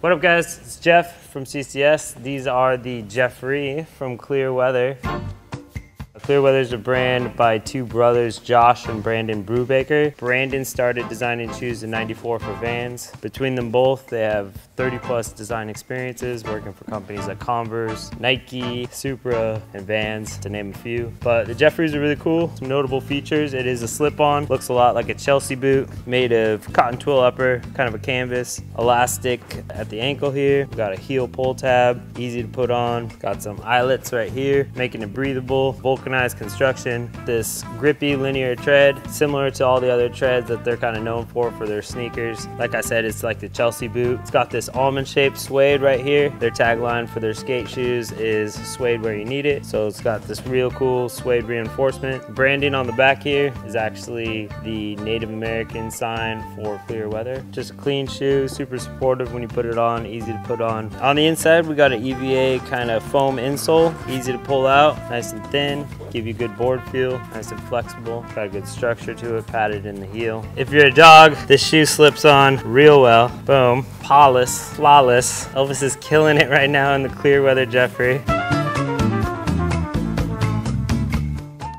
What up guys, it's Jeff from CCS. These are the Jeffrey from Clear Weather. Clear Weather is a brand by two brothers, Josh and Brandon Brubaker. Brandon started designing shoes in 94 for Vans. Between them both, they have 30 plus design experiences working for companies like Converse, Nike, Supra, and Vans, to name a few. But the Jeffreys are really cool. Some notable features, it is a slip-on, looks a lot like a Chelsea boot, made of cotton twill upper, kind of a canvas, elastic at the ankle here. We've got a heel pull tab, easy to put on. Got some eyelets right here, making it breathable, vulcanized construction. This grippy linear tread, similar to all the other treads that they're kind of known for for their sneakers. Like I said, it's like the Chelsea boot. It's got this almond shaped suede right here. Their tagline for their skate shoes is suede where you need it. So it's got this real cool suede reinforcement. Branding on the back here is actually the Native American sign for clear weather. Just a clean shoe, super supportive when you put it on, easy to put on. On the inside, we got an EVA kind of foam insole, easy to pull out, nice and thin give you good board feel, nice and flexible, got a good structure to it, padded in the heel. If you're a dog, this shoe slips on real well. Boom, polish, flawless. Elvis is killing it right now in the clear weather Jeffrey.